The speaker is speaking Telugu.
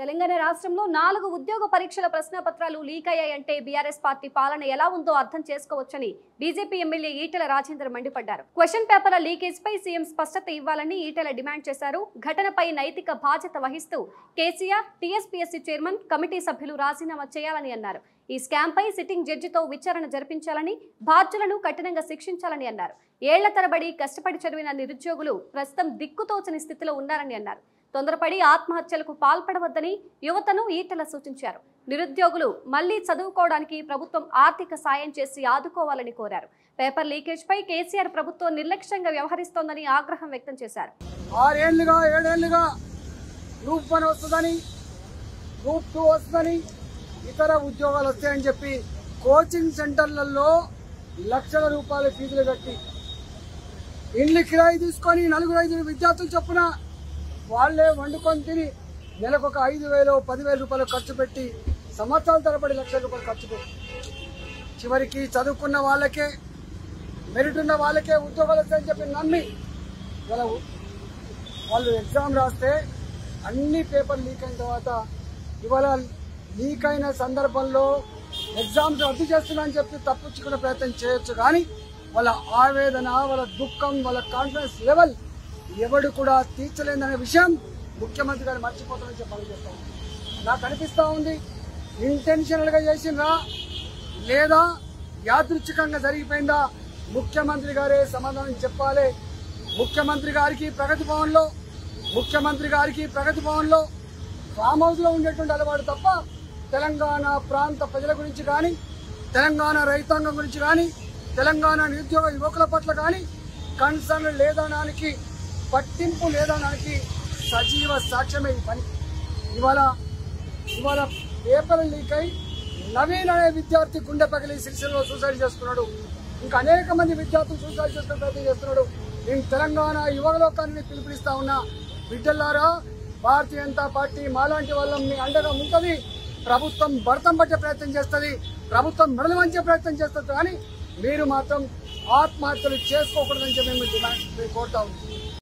తెలంగాణ రాష్ట్రంలో నాలుగు ఉద్యోగ పరీక్షల ప్రశ్నపత్రాలు లీక్ అయ్యాయంటే బీఆర్ఎస్ పార్టీ పాలన ఎలా ఉందో అర్థం చేసుకోవచ్చని బీజేపీ ఎమ్మెల్యే ఈటల రాజేందర్ మండిపడ్డారు. క్వశ్చన్ పేపర్ల లీకేజ్ పై సీఎం స్పష్టత ఇవ్వాలని ఈటెల డిమాండ్ చేశారు. ఘటనపై నైతిక బాధ్యత వహిస్తూ కేసీఆర్ టీఎస్పీఎస్సీ చైర్మన్ కమిటీ సభ్యులు రాజీనామా చేయాలని అన్నారు. ఈ స్కామ్ పై సిట్టింగ్ జడ్జితో విచారణ జరిపించాలని బాధ్యులను కఠినంగా శిక్షించాలని అన్నారు. ఏళ్ళ తరబడి కష్టపడి చదివిన నిరుద్యోగులు ప్రస్తుతం దిక్కుతోచని స్థితిలో ఉన్నారని అన్నారు. తొందరపడి ఆత్మహత్యలకు పాల్పడవద్దని యువతను ఈటెల సూచించారు. నిరుద్యోగులు మళ్ళీ చదువుకోవడానికి ప్రభుత్వం ఆర్థిక సాయం చేసి ఆదుకోవాలని కోరారు. పేపర్ లీకేజ్ పై కేసీఆర్ ప్రభుత్వం నిర్లక్ష్యంగా వ్యవహరిస్తోందని ఆగ్రహం వ్యక్తం చేశారు. ఆరేళ్ళుగా ఏడేళ్ళుగా గ్రూప్ వన్ వస్తుందని గ్రూప్ టూ వస్తుందని ఇతర ఉద్యోగాలు వస్తాయని చెప్పి కోచింగ్ సెంటర్లలో లక్షల రూపాయల ఫీజులు కట్టి ఇండ్లు కిరాయి తీసుకొని నలుగురు ఐదు విద్యార్థులు చొప్పున వాళ్ళే వండుకొని తిని నెలకు ఒక ఐదు వేలు పదివేల రూపాయలు ఖర్చు పెట్టి సంవత్సరాల తరబడి లక్షల రూపాయలు ఖర్చు పెట్టి చివరికి చదువుకున్న వాళ్ళకే మెరిట్ ఉన్న వాళ్ళకే ఉద్యోగాలు వస్తాయని చెప్పి నమ్మి ఇవాళ వాళ్ళు ఎగ్జామ్ రాస్తే అన్ని పేపర్ లీక్ అయిన తర్వాత ఇవాళ లీక్ అయిన సందర్భంలో ఎగ్జామ్స్ రద్దు చేస్తున్నాని చెప్పి తప్పించుకునే ప్రయత్నం చేయొచ్చు కానీ వాళ్ళ ఆవేదన వాళ్ళ దుఃఖం వాళ్ళ కాన్ఫిడెన్స్ లెవెల్ ఎవడు కూడా తీర్చలేదనే విషయం ముఖ్యమంత్రి గారు మర్చిపోతారని చెప్పాలని చెప్తా నాకు అనిపిస్తూ ఉంది ఇంటెన్షనల్గా చేసిందా చేసిండ్రా లేదా యాదృచ్ఛికంగా జరిగిపోయిందా ముఖ్యమంత్రి గారే సమాధానం చెప్పాలి. ముఖ్యమంత్రి గారికి ప్రగతి భవన్లో ముఖ్యమంత్రి గారికి ప్రగతి భవన్లో ఫామ్ హౌస్లో ఉండేటువంటి అలవాటు తప్ప తెలంగాణ ప్రాంత ప్రజల గురించి కానీ తెలంగాణ రైతాంగం గురించి కానీ తెలంగాణ నిరుద్యోగ యువకుల పట్ల కానీ కన్సర్న్ లేదనడానికి పట్టింపు లేదనడానికి సజీవ సాక్ష్యమే ఈ పని. ఇవాళ ఇవాళ పేపర్ లీక్ అయి నవీన్ అనే విద్యార్థి గుండె పగిలి సిరిసిల్లో సూసైడ్ చేసుకున్నాడు ఇంకా అనేక మంది విద్యార్థులు సూసైడ్ చేసుకునే ప్రయత్నం చేస్తున్నాడు. నేను తెలంగాణ యువలోకాన్ని పిలుపునిస్తా ఉన్నా. బిడ్డలారా భారతీయ జనతా పార్టీ మాలాంటి వాళ్ళ మీ అండగా ఉంటుంది. ప్రభుత్వం భర్తం పట్టే ప్రయత్నం చేస్తుంది. ప్రభుత్వం మెడలు మంచే ప్రయత్నం చేస్తుంది. కానీ మీరు మాత్రం ఆత్మహత్యలు చేసుకోకూడదని చెప్పి మేము డిమాండ్ మేము కోరుతా